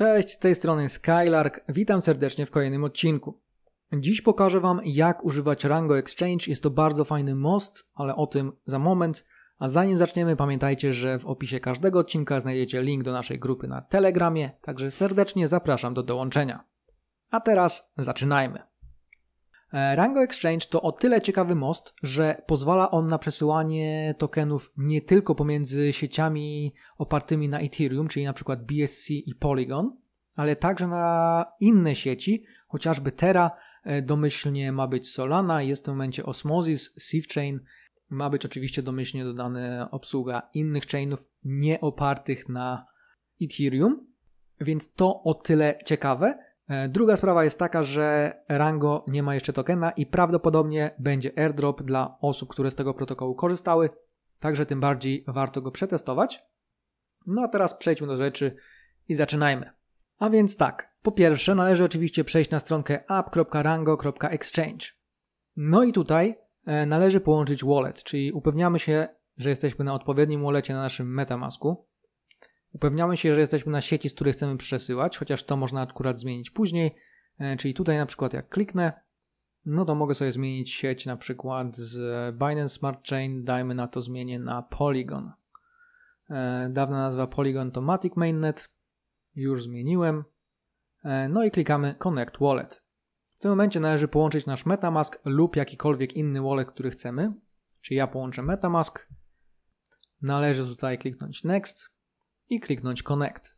Cześć, z tej strony Skylark, witam serdecznie w kolejnym odcinku. Dziś pokażę Wam, jak używać Rango Exchange. Jest to bardzo fajny most, ale o tym za moment. A zanim zaczniemy, pamiętajcie, że w opisie każdego odcinka znajdziecie link do naszej grupy na Telegramie, także serdecznie zapraszam do dołączenia. A teraz zaczynajmy. E, Rango Exchange to o tyle ciekawy most, że pozwala on na przesyłanie tokenów nie tylko pomiędzy sieciami opartymi na Ethereum, czyli na przykład BSC i Polygon, ale także na inne sieci, chociażby Terra, e, domyślnie ma być Solana, jest w tym momencie Osmosis, SafeChain, ma być oczywiście domyślnie dodana obsługa innych chainów nie opartych na Ethereum, więc to o tyle ciekawe, druga sprawa jest taka, że Rango nie ma jeszcze tokena i prawdopodobnie będzie airdrop dla osób, które z tego protokołu korzystały, także tym bardziej warto go przetestować. No a teraz przejdźmy do rzeczy i zaczynajmy. A więc tak, po pierwsze należy oczywiście przejść na stronkę app.rango.exchange. No i tutaj e, należy połączyć wallet, czyli upewniamy się, że jesteśmy na odpowiednim wallecie na naszym MetaMasku. Upewniamy się, że jesteśmy na sieci, z której chcemy przesyłać, chociaż to można akurat zmienić później. E, czyli tutaj na przykład jak kliknę, no to mogę sobie zmienić sieć na przykład z Binance Smart Chain, dajmy na to zmienię na Polygon. E, dawna nazwa Polygon to Matic Mainnet, już zmieniłem. E, no i klikamy Connect Wallet. W tym momencie należy połączyć nasz MetaMask lub jakikolwiek inny wallet, który chcemy. Czyli ja połączę MetaMask. Należy tutaj kliknąć Next i kliknąć Connect.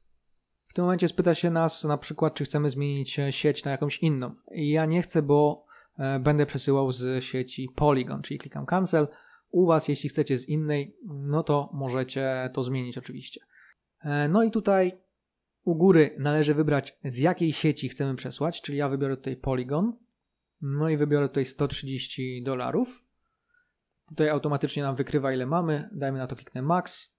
W tym momencie spyta się nas na przykład, czy chcemy zmienić e, sieć na jakąś inną. Ja nie chcę, bo e, będę przesyłał z sieci Polygon, czyli klikam Cancel. U Was, jeśli chcecie z innej, no to możecie to zmienić oczywiście. E, no i tutaj u góry należy wybrać z jakiej sieci chcemy przesłać, czyli ja wybiorę tutaj Polygon. No i wybiorę tutaj 130 dolarów. Tutaj automatycznie nam wykrywa ile mamy. Dajmy na to kliknę Max.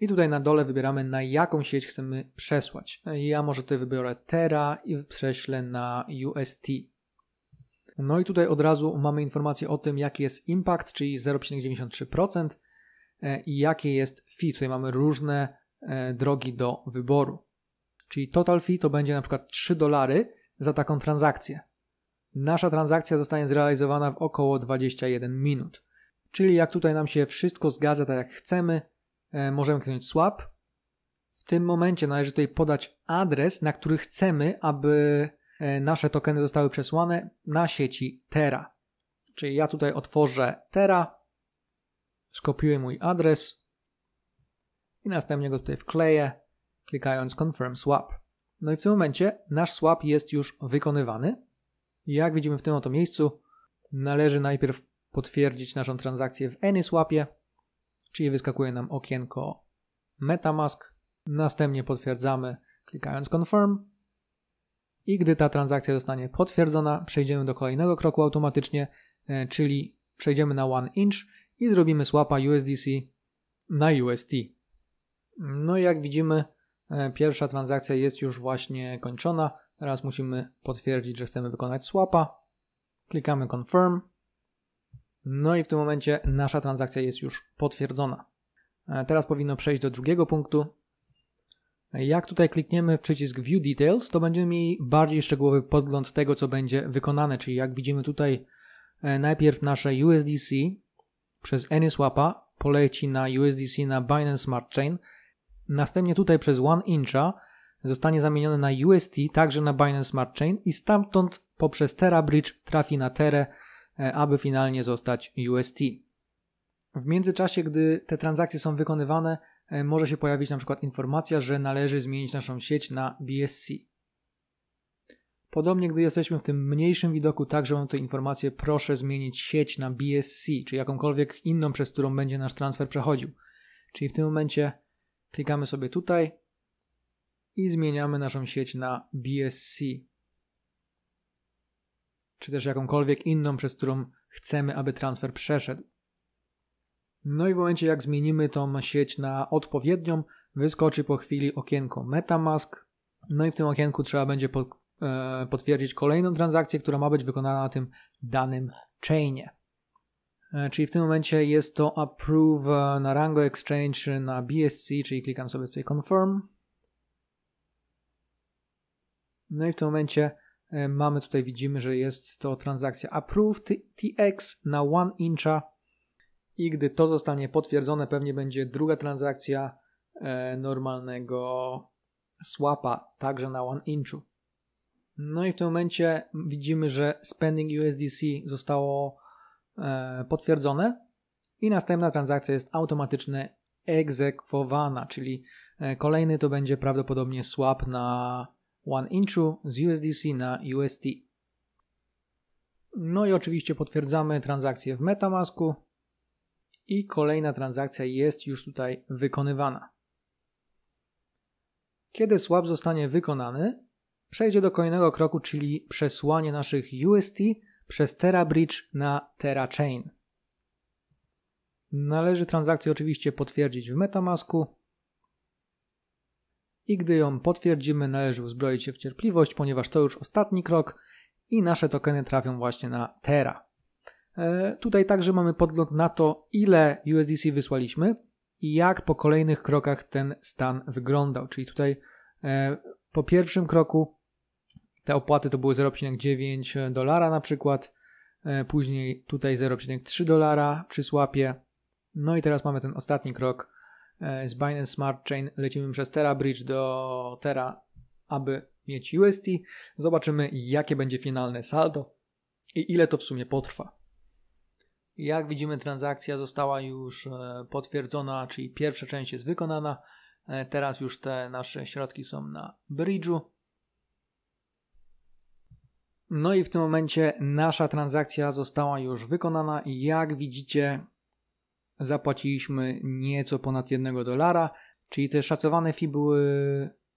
I tutaj na dole wybieramy na jaką sieć chcemy przesłać. Ja może tutaj wybiorę Terra i prześlę na UST. No i tutaj od razu mamy informację o tym, jaki jest impact, czyli 0,93% e, i jakie jest fee. Tutaj mamy różne e, drogi do wyboru. Czyli total fee to będzie na przykład 3 dolary za taką transakcję. Nasza transakcja zostanie zrealizowana w około 21 minut. Czyli jak tutaj nam się wszystko zgadza tak jak chcemy, możemy kliknąć swap. W tym momencie należy tutaj podać adres, na który chcemy, aby e, nasze tokeny zostały przesłane na sieci Terra. Czyli ja tutaj otworzę Terra, skopiuję mój adres i następnie go tutaj wkleję, klikając Confirm Swap. No i w tym momencie nasz swap jest już wykonywany. Jak widzimy w tym oto miejscu, należy najpierw potwierdzić naszą transakcję w AnySwapie, czyli wyskakuje nam okienko MetaMask. Następnie potwierdzamy klikając Confirm. I gdy ta transakcja zostanie potwierdzona, przejdziemy do kolejnego kroku automatycznie, e, czyli przejdziemy na One Inch i zrobimy swapa USDC na UST. No i jak widzimy, e, pierwsza transakcja jest już właśnie kończona. Teraz musimy potwierdzić, że chcemy wykonać swapa. Klikamy Confirm. No i w tym momencie nasza transakcja jest już potwierdzona. E, teraz powinno przejść do drugiego punktu. Jak tutaj klikniemy w przycisk View Details, to będziemy mieli bardziej szczegółowy podgląd tego, co będzie wykonane. Czyli jak widzimy tutaj, e, najpierw nasze USDC przez AnySwapa poleci na USDC na Binance Smart Chain. Następnie tutaj przez One Incha zostanie zamienione na UST, także na Binance Smart Chain i stamtąd poprzez Terra Bridge trafi na Terę aby finalnie zostać UST. W międzyczasie, gdy te transakcje są wykonywane, e, może się pojawić na przykład informacja, że należy zmienić naszą sieć na BSC. Podobnie, gdy jesteśmy w tym mniejszym widoku, także mam tu informację, proszę zmienić sieć na BSC, czy jakąkolwiek inną, przez którą będzie nasz transfer przechodził. Czyli w tym momencie klikamy sobie tutaj i zmieniamy naszą sieć na BSC czy też jakąkolwiek inną, przez którą chcemy, aby transfer przeszedł. No i w momencie, jak zmienimy tą sieć na odpowiednią, wyskoczy po chwili okienko MetaMask. No i w tym okienku trzeba będzie e, potwierdzić kolejną transakcję, która ma być wykonana na tym danym chainie. E, czyli w tym momencie jest to approve na Rango Exchange na BSC, czyli klikam sobie tutaj confirm. No i w tym momencie e, mamy tutaj, widzimy, że jest to transakcja Approved TX na 1 incha i gdy to zostanie potwierdzone, pewnie będzie druga transakcja e, normalnego swapa, także na 1 inchu. No i w tym momencie widzimy, że spending USDC zostało e, potwierdzone i następna transakcja jest automatycznie egzekwowana, czyli e, kolejny to będzie prawdopodobnie swap na 1 inchu z USDC na UST. No i oczywiście potwierdzamy transakcję w Metamasku i kolejna transakcja jest już tutaj wykonywana. Kiedy swap zostanie wykonany, przejdzie do kolejnego kroku, czyli przesłanie naszych UST przez TeraBridge na TeraChain. Należy transakcję oczywiście potwierdzić w Metamasku i gdy ją potwierdzimy, należy uzbroić się w cierpliwość, ponieważ to już ostatni krok i nasze tokeny trafią właśnie na Tera. E, tutaj także mamy podgląd na to, ile USDC wysłaliśmy i jak po kolejnych krokach ten stan wyglądał. Czyli tutaj e, po pierwszym kroku te opłaty to były 0,9 dolara na przykład, e, później tutaj 0,3 dolara przy swapie. No i teraz mamy ten ostatni krok z Binance Smart Chain. Lecimy przez TeraBridge do Tera, aby mieć USD. Zobaczymy, jakie będzie finalne saldo i ile to w sumie potrwa. Jak widzimy, transakcja została już e, potwierdzona, czyli pierwsza część jest wykonana. E, teraz już te nasze środki są na bridge'u. No i w tym momencie nasza transakcja została już wykonana i jak widzicie zapłaciliśmy nieco ponad 1 dolara, czyli te szacowane fee były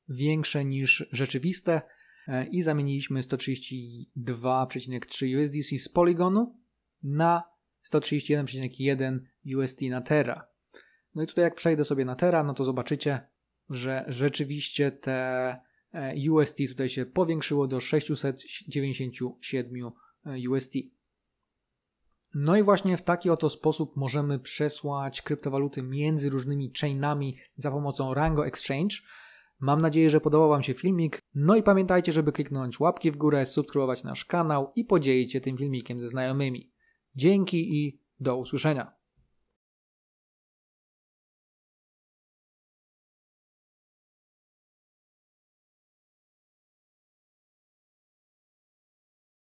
większe niż rzeczywiste e, i zamieniliśmy 132,3 USDC z Polygonu na 131,1 USD na Tera. No i tutaj jak przejdę sobie na Tera, no to zobaczycie, że rzeczywiście te e, USD tutaj się powiększyło do 697 e, USD. No i właśnie w taki oto sposób możemy przesłać kryptowaluty między różnymi chainami za pomocą Rango Exchange. Mam nadzieję, że podobał Wam się filmik. No i pamiętajcie, żeby kliknąć łapki w górę, subskrybować nasz kanał i podzielić się tym filmikiem ze znajomymi. Dzięki i do usłyszenia.